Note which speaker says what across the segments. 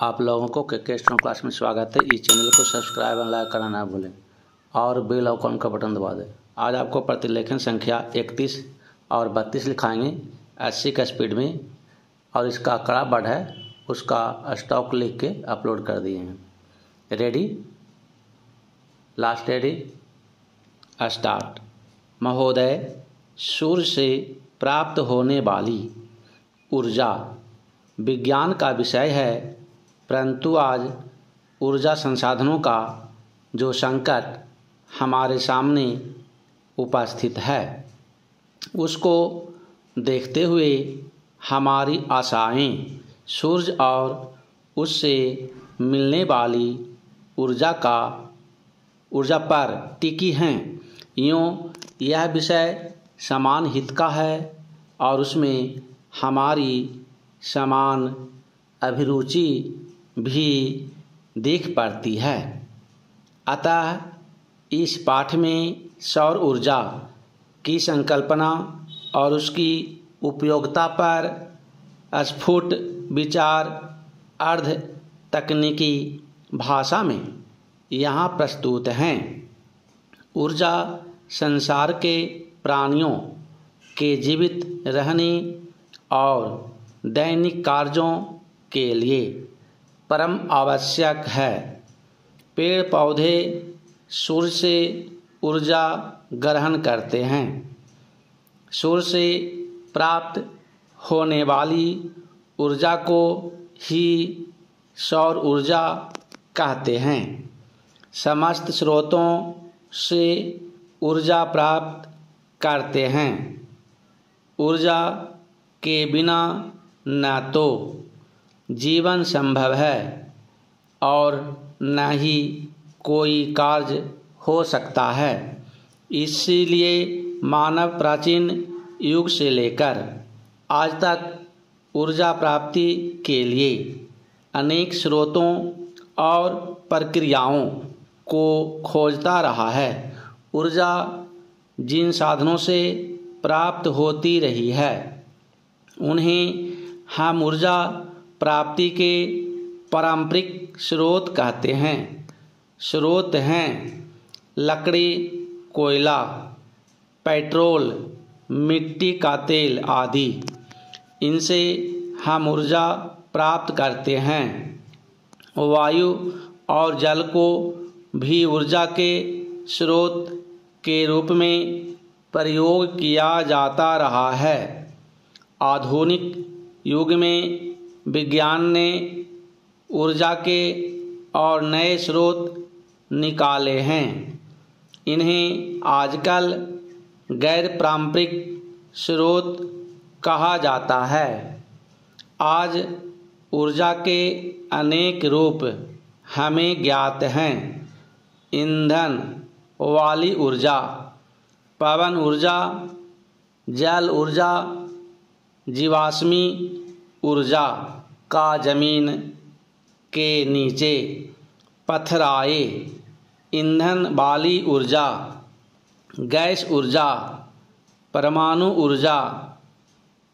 Speaker 1: आप लोगों को के के क्लास में स्वागत है। इस चैनल को सब्सक्राइब और लाइक करना ना भूलें। और बेल आइकॉन का बटन दबा दें। आज आपको प्रतिलेखन संख्या इकतीस और बत्तीस लिखाएँगे अस्सी का स्पीड में। और इसका कड़ा बढ़ है, उसका स्टॉक लिख के अपलोड कर दिए हैं। रेडी लास्ट रेडी स्टार्ट महोदय, सूर्य से प्राप्त होने वाली ऊर्जा विज्ञान का विषय है परंतु आज ऊर्जा संसाधनों का जो संकट हमारे सामने उपस्थित है, उसको देखते हुए हमारी आशाएँ सूर्य और उससे मिलने वाली ऊर्जा का, ऊर्जा पर टिकी हैं। यूँ यह विषय समान हित का है और उसमें हमारी समान अभिरुचि भी देख पाती है। अतः इस पाठ में सौर ऊर्जा की संकल्पना और उसकी उपयोगिता पर स्फुट विचार, अर्ध तकनीकी भाषा में यहाँ प्रस्तुत हैं। ऊर्जा संसार के प्राणियों के जीवित रहने और दैनिक कार्यों के लिए। परम आवश्यक है। पेड़ पौधे सूर्य से ऊर्जा ग्रहण करते हैं। सूर्य से प्राप्त होने वाली ऊर्जा को ही सौर ऊर्जा कहते हैं। समस्त स्रोतों से ऊर्जा प्राप्त करते हैं। ऊर्जा के बिना न तो जीवन संभव है और न ही कोई कार्य हो सकता है। इसीलिए मानव प्राचीन युग से लेकर आज तक ऊर्जा प्राप्ति के लिए अनेक स्रोतों और प्रक्रियाओं को खोजता रहा है। ऊर्जा जिन साधनों से प्राप्त होती रही है, उन्हें हम ऊर्जा प्राप्ति के पारंपरिक स्रोत कहते हैं। स्रोत हैं लकड़ी, कोयला, पेट्रोल, मिट्टी का तेल आदि। इनसे हम ऊर्जा प्राप्त करते हैं। वायु और जल को भी ऊर्जा के स्रोत के रूप में प्रयोग किया जाता रहा है। आधुनिक युग में विज्ञान ने ऊर्जा के और नए स्रोत निकाले हैं। इन्हें आजकल गैर पारंपरिक स्रोत कहा जाता है। आज ऊर्जा के अनेक रूप हमें ज्ञात हैं। ईंधन, वाली ऊर्जा, पवन ऊर्जा, जल ऊर्जा, जीवाश्मी ऊर्जा। का ज़मीन के नीचे पथराए, ईंधन वाली ऊर्जा, गैस ऊर्जा, परमाणु ऊर्जा,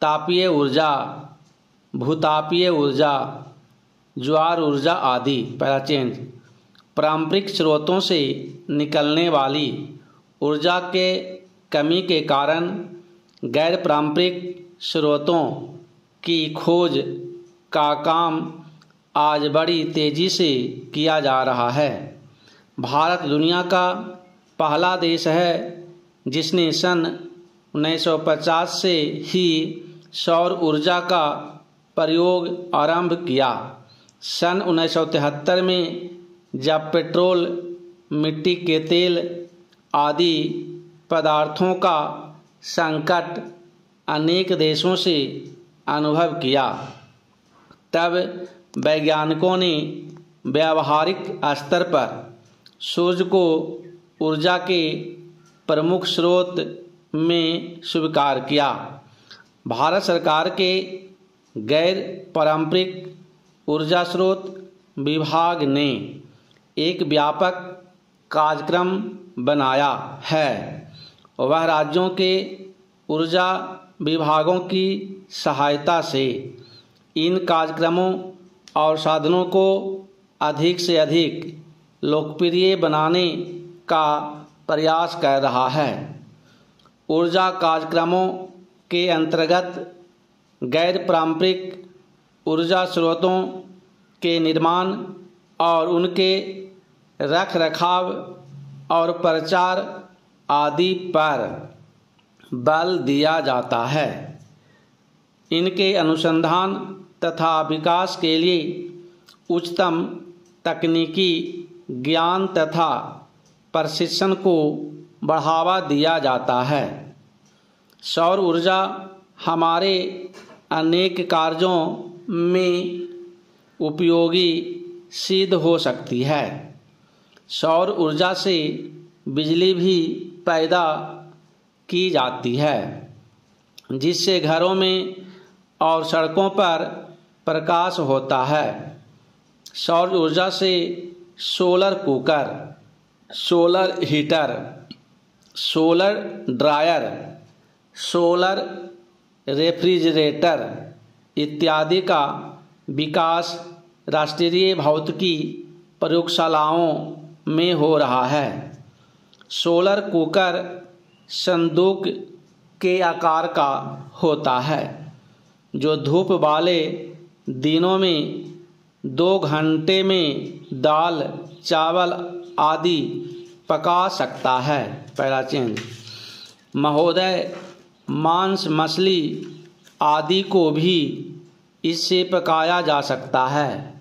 Speaker 1: तापीय ऊर्जा, भूतापीय ऊर्जा, ज्वार ऊर्जा आदि। पहला चेंज, पारंपरिक स्रोतों से निकलने वाली ऊर्जा के कमी के कारण गैर पारंपरिक स्रोतों की खोज का काम आज बड़ी तेज़ी से किया जा रहा है। भारत दुनिया का पहला देश है, जिसने सन 1950 से ही सौर ऊर्जा का प्रयोग आरंभ किया। सन 1973 में जब पेट्रोल, मिट्टी के तेल आदि पदार्थों का संकट अनेक देशों से अनुभव किया। तब वैज्ञानिकों ने व्यावहारिक स्तर पर सूर्य को ऊर्जा के प्रमुख स्रोत में स्वीकार किया। भारत सरकार के गैर पारंपरिक ऊर्जा स्रोत विभाग ने एक व्यापक कार्यक्रम बनाया है। वह राज्यों के ऊर्जा विभागों की सहायता से इन कार्यक्रमों और साधनों को अधिक से अधिक लोकप्रिय बनाने का प्रयास कर रहा है। ऊर्जा कार्यक्रमों के अंतर्गत गैर पारंपरिक ऊर्जा स्रोतों के निर्माण और उनके रख रखाव और प्रचार आदि पर बल दिया जाता है। इनके अनुसंधान तथा विकास के लिए उच्चतम तकनीकी ज्ञान तथा प्रशिक्षण को बढ़ावा दिया जाता है। सौर ऊर्जा हमारे अनेक कार्यों में उपयोगी सिद्ध हो सकती है। सौर ऊर्जा से बिजली भी पैदा की जाती है, जिससे घरों में और सड़कों पर प्रकाश होता है। सौर ऊर्जा से solar cooker, solar heater, solar dryer, solar refrigerator इत्यादि का विकास राष्ट्रीय भौतिकी प्रयोगशालाओं में हो रहा है। सोलर कुकर संदूक के आकार का होता है, जो धूप वाले दिनों में, दो घंटे में दाल, चावल आदि पका सकता है। पहला चेंज महोदय, मांस, मछली आदि को भी इससे पकाया जा सकता है।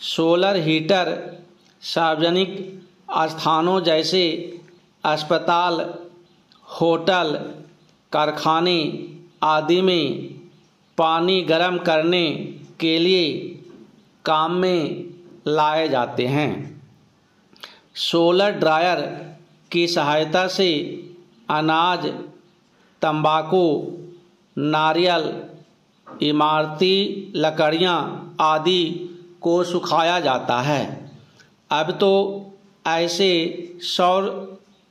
Speaker 1: सोलर हीटर सार्वजनिक स्थानों जैसे अस्पताल, होटल, कारखाने आदि में पानी गर्म करने के लिए काम में लाए जाते हैं। सोलर ड्रायर की सहायता से अनाज, तंबाकू, नारियल, इमारती लकड़ियाँ आदि को सुखाया जाता है। अब तो ऐसे सौर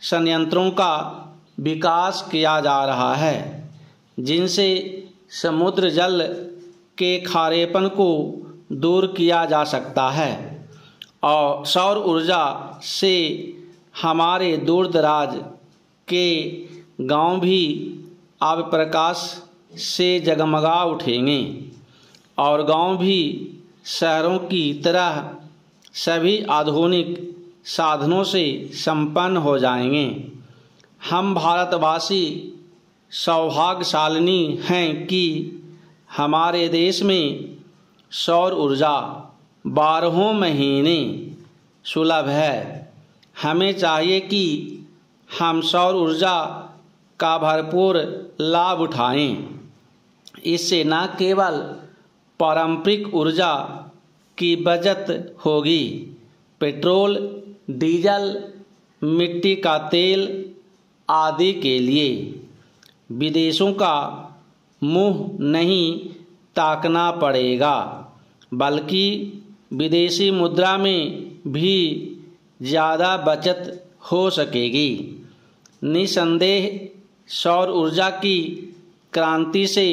Speaker 1: संयंत्रों का विकास किया जा रहा है, जिनसे समुद्र जल के खारेपन को दूर किया जा सकता है और सौर ऊर्जा से हमारे दूर दराज के गाँव भी अब प्रकाश से जगमगा उठेंगे और गाँव भी शहरों की तरह सभी आधुनिक साधनों से संपन्न हो जाएँगे। हम भारतवासी सौभाग्यशालिनी हैं कि हमारे देश में सौर ऊर्जा बारहों महीने सुलभ है। हमें चाहिए कि हम सौर ऊर्जा का भरपूर लाभ उठाएँ। इससे न केवल पारंपरिक ऊर्जा की बचत होगी, पेट्रोल, डीजल, मिट्टी का तेल आदि के लिए विदेशों का मुँह नहीं ताकना पड़ेगा, बल्कि विदेशी मुद्रा में भी ज़्यादा बचत हो सकेगी। निसंदेह सौर ऊर्जा की क्रांति से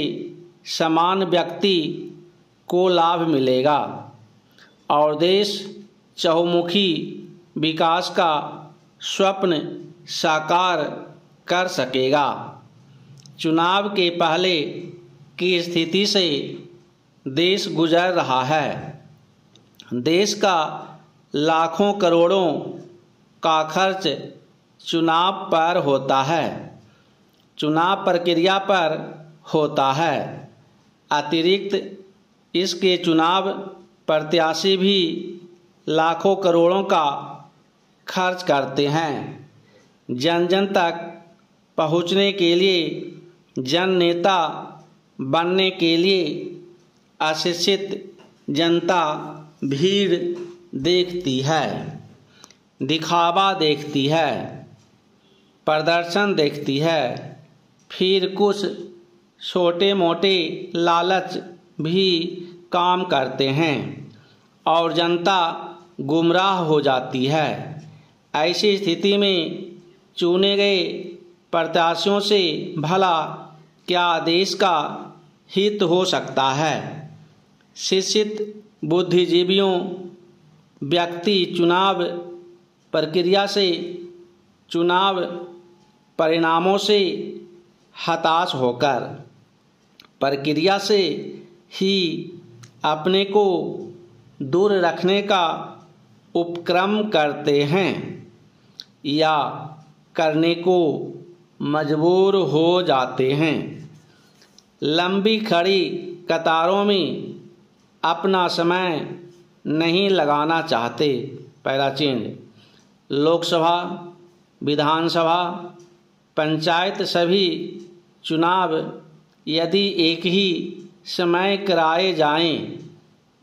Speaker 1: समान व्यक्ति को लाभ मिलेगा। और देश चहुमुखी विकास का स्वप्न साकार कर सकेगा। चुनाव के पहले की स्थिति से देश गुजर रहा है। देश का लाखों करोड़ों का खर्च चुनाव पर होता है। चुनाव प्रक्रिया पर होता है। अतिरिक्त इसके चुनाव प्रत्याशी भी लाखों करोड़ों का खर्च करते हैं। जन जन तक पहुँचने के लिए जन नेता बनने के लिए अशिक्षित जनता भीड़ देखती है, दिखावा देखती है, प्रदर्शन देखती है, फिर कुछ छोटे मोटे लालच भी काम करते हैं और जनता गुमराह हो जाती है। ऐसी स्थिति में चुने गए प्रत्याशियों से भला क्या देश का हित हो सकता है? शिक्षित बुद्धिजीवियों, व्यक्ति चुनाव प्रक्रिया से, चुनाव परिणामों से हताश होकर, प्रक्रिया से ही अपने को दूर रखने का उपक्रम करते हैं या करने को मजबूर हो जाते हैं। लंबी खड़ी कतारों में अपना समय नहीं लगाना चाहते चेंज लोकसभा, विधानसभा, पंचायत सभी चुनाव यदि एक ही समय कराए जाएँ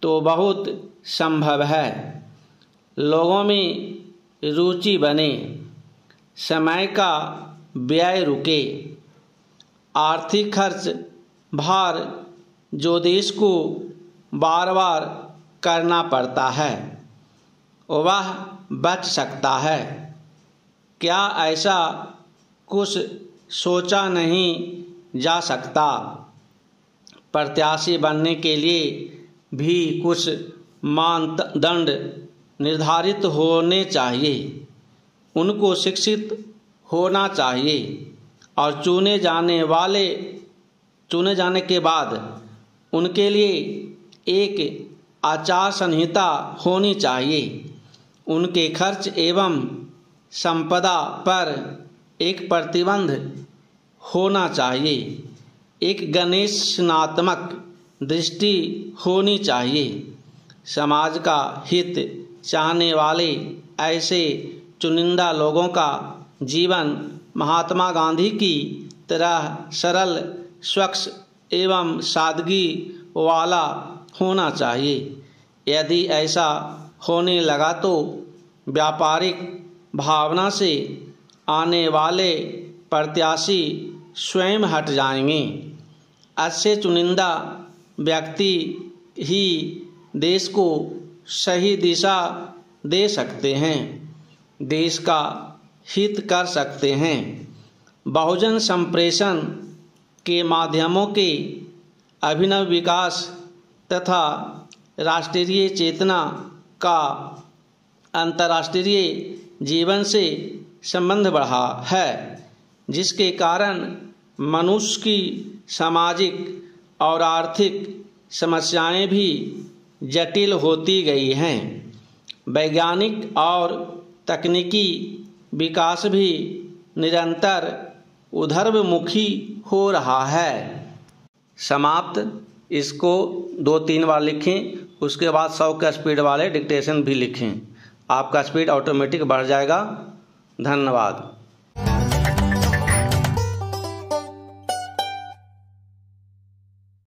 Speaker 1: तो बहुत संभव है। लोगों में रुचि बने। समय का व्यय रुके। आर्थिक खर्च, भार जो देश को बार बार करना पड़ता है, वह बच सकता है। क्या ऐसा कुछ सोचा नहीं जा सकता? प्रत्याशी बनने के लिए भी कुछ मानदंड निर्धारित होने चाहिए। उनको शिक्षित होना चाहिए और चुने जाने वाले, चुने जाने के बाद उनके लिए एक आचार संहिता होनी चाहिए। उनके खर्च एवं संपदा पर एक प्रतिबंध होना चाहिए। एक गणेशनात्मक दृष्टि होनी चाहिए। समाज का हित चाहने वाले ऐसे चुनिंदा लोगों का जीवन महात्मा गांधी की तरह सरल, स्वच्छ एवं सादगी वाला होना चाहिए। यदि ऐसा होने लगा तो व्यापारिक भावना से आने वाले प्रत्याशी स्वयं हट जाएँगे। अच्छे चुनिंदा व्यक्ति ही देश को सही दिशा दे सकते हैं। देश का हित कर सकते हैं। बहुजन संप्रेषण के माध्यमों के अभिनव विकास तथा राष्ट्रीय चेतना का अंतर्राष्ट्रीय जीवन से संबंध बढ़ा है, जिसके कारण मनुष्य की सामाजिक और आर्थिक समस्याएँ भी जटिल होती गई हैं। वैज्ञानिक और तकनीकी विकास भी निरंतर उधर्वमुखी हो रहा है। समाप्त। इसको दो तीन बार लिखें, उसके बाद सौ का स्पीड वाले डिक्टेशन भी लिखें। आपका स्पीड ऑटोमेटिक बढ़ जाएगा। धन्यवाद।